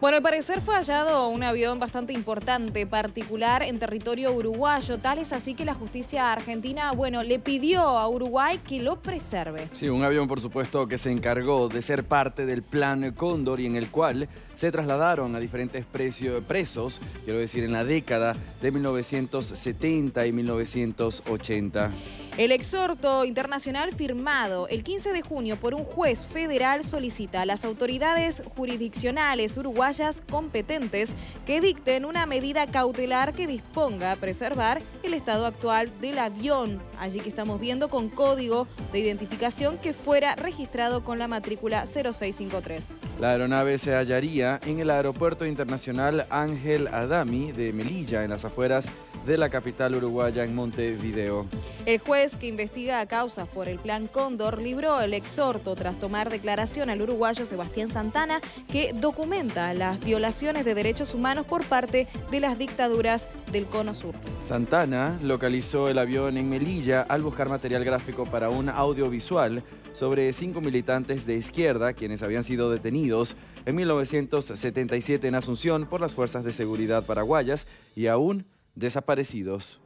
Bueno, al parecer fue hallado un avión bastante importante, particular en territorio uruguayo. Tal es así que la justicia argentina, bueno, le pidió a Uruguay que lo preserve. Sí, un avión, por supuesto, que se encargó de ser parte del plan Cóndor y en el cual se trasladaron a diferentes presos, quiero decir, en la década de 1970 y 1980. El exhorto internacional firmado el 15 de junio por un juez federal solicita a las autoridades jurisdiccionales uruguayas competentes que dicten una medida cautelar que disponga a preservar el estado actual del avión, allí que estamos viendo con código de identificación que fuera registrado con la matrícula 0653. La aeronave se hallaría en el aeropuerto internacional Ángel Adami de Melilla, en las afueras de la capital uruguaya en Montevideo. El juez que investiga a causas por el Plan Cóndor libró el exhorto tras tomar declaración al uruguayo Sebastián Santana que documenta las violaciones de derechos humanos por parte de las dictaduras del Cono Sur. Santana localizó el avión en Melilla al buscar material gráfico para un audiovisual sobre cinco militantes de izquierda quienes habían sido detenidos en 1977 en Asunción por las fuerzas de seguridad paraguayas y aún desaparecidos.